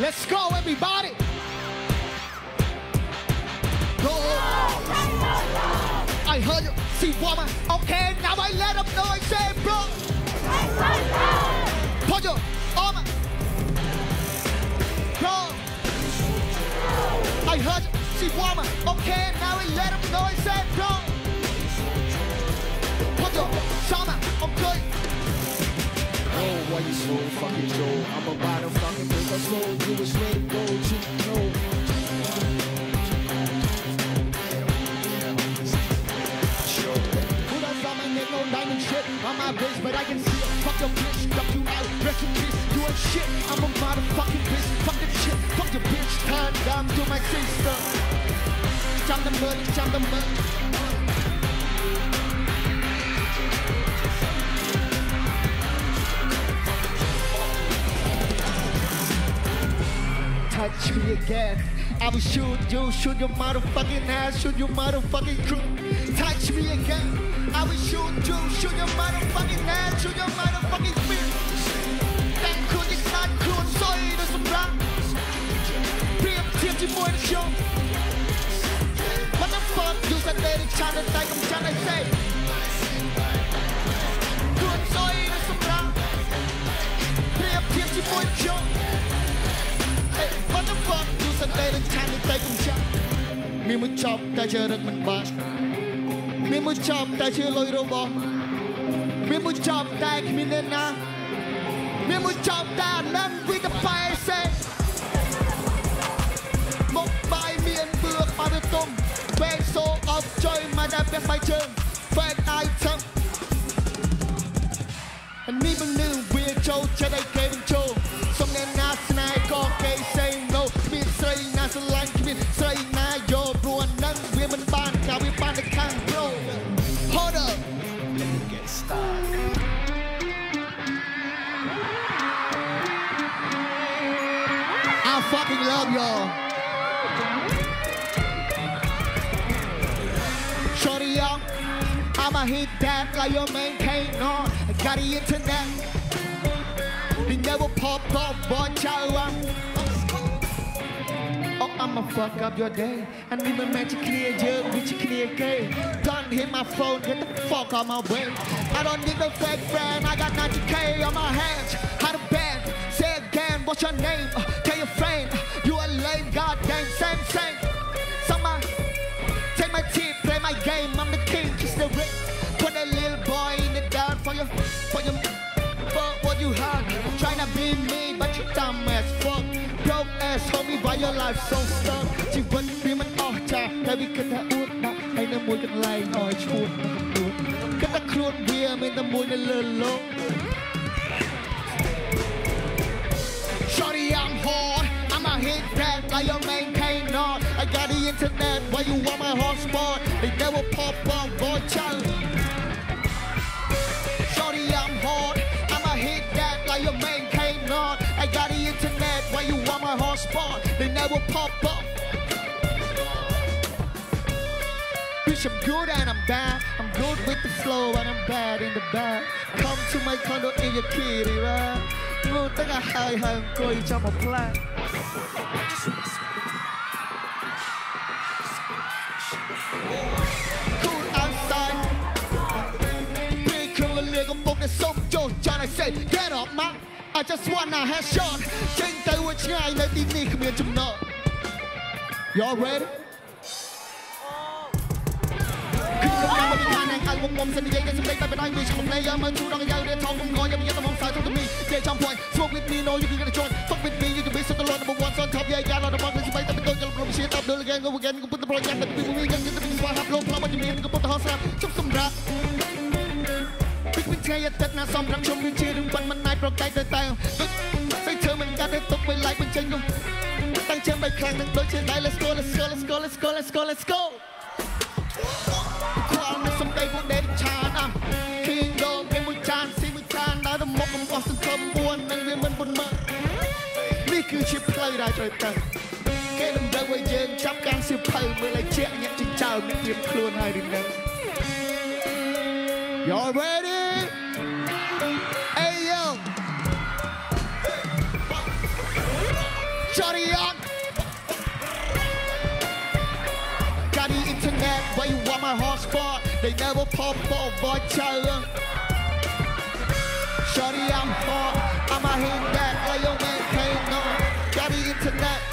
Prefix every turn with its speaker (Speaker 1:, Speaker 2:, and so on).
Speaker 1: Let's go, everybody. Go. I heard you. See woman. Okay, now I let them know I say, bro. Put your arm. Bro. I heard you. See woman. Okay, now I let them know I say, bro. Put your summer. Okay.
Speaker 2: Oh, why you so fucking Joe? I'm about to was ready to go,
Speaker 1: my nigga no diamond shit on my bitch, but I can. Fuck your bitch, fuck you out. You ain't shit. I'm a bitch. Fuck the shit, fuck your bitch. Turn down to my sister. Jump the money, jump the. Touch me again. I will shoot you, shoot your motherfucking ass, shoot your motherfucking crew. Touch me again. I will shoot you, shoot your motherfucking ass, shoot your motherfucking feet. Den kunde knallt klon, så är det så bra. Brev till till vår show. What the fuck, du sa det är channet, dig om channet säg. Klon, កុំចាក់មានមួយចប់តែជារឹកមិនបាត់មានមួយចប់តែជាលុយរបស់មានមួយចប់តែគ្មានអ្នកណាមានមួយចប់តែអានឹងវិតបែសេមកបាយមានបឿក្បាលវាទុំវែងសូអប់ចុយមកតែពាក់ស្បែកជើងវែងអាយឆឹងនេះមិននឹងវាចូលចិត្តឲ្យគេបញ្ចូល Love y'all Shorty young I'ma hit that like your main can't on I got the internet They never pop up boy child Oh, I'ma fuck up your day. I need my man to clear you, with clear gay. Don't hit my phone, get the fuck out my way. I don't need no fake friend, I got 90k on my hands. How to band? Say again, what's your name? ass, homie, why your life so stuck? ជីវិតវាមិនអស់ចាស់តែវាគិតថាអួតដាក់ហើយនៅមួយកន្លែងឲ្យឈួតនួតគិតថាខ្លួនវាមានតែមួយនៅលើលោក Shorty, I'm hard. I'ma hit that like your main can't not. I got the internet, why you want my hotspot? They never pop up, boy, child. Shorty, I'm hard. I'ma hit that like your main they never pop up. Bitch, I'm good and I'm bad. I'm good with the flow and I'm bad in the bad. Come to my condo in your kitty, right? 뭐 내가 하이하이 거의 I say Get up, man. I just wanna have shot ចេញទៅឲ្យឆ្ងាយនៅទីនេះគ្មានចំណង Y'all ready? គឺខ្ញុំមកពីខាងណាខាងមុំមុំសិននិយាយតែសម្លេងតែបដ ாய் វាឆ្លងណែយកមកទូដល់យ៉ាវរៀនថងខ្ញុំងយកយកទៅមកសើទៅទៅមី Yeah jump point smoke with me no you can get a joint fuck with me you can be so the lord number one son top yeah yeah lot of one this fight the go you'll go shit up do again go again go put the project that we we can get the things what have low plumb what you mean go put the house up ជប់សម្រាប់ពីពីថ្ងៃអាទិត្យណាសំរាប់ខ្ញុំវាជារឿងប៉ុនមិន ចប្រកែកទៅតែទៅធ្វើមិនកាត់ទៅទុកវាឡៃបញ្ចេញនោះតាំងជើងបែបខ្លាំងនឹងដូចជាដែរ Let's go Let's go Let's go Let's go Let's go Let's go ខ្លាំងនឹងសំដីពួកដេកឆានអា King Gold គេមួយចានស៊ីមួយចានដើរទៅមុខកំបោះសង្ឃឹម4នឹងវាមិនប៉ុន្មាននេះគឺជាផ្លូវដែលត្រូវទៅគេតម្រូវឲ្យយើងចាប់កាន់សៀវភៅមើលឲ្យជាក់ញាក់ចិញ្ចើមត្រៀមខ្លួនហើយឬនៅ Y'all ready? Shorty Young. Got the internet where you want my. They never pop challenge. Shorty, I'm hot. I'm a hit that where your man came on. Got the internet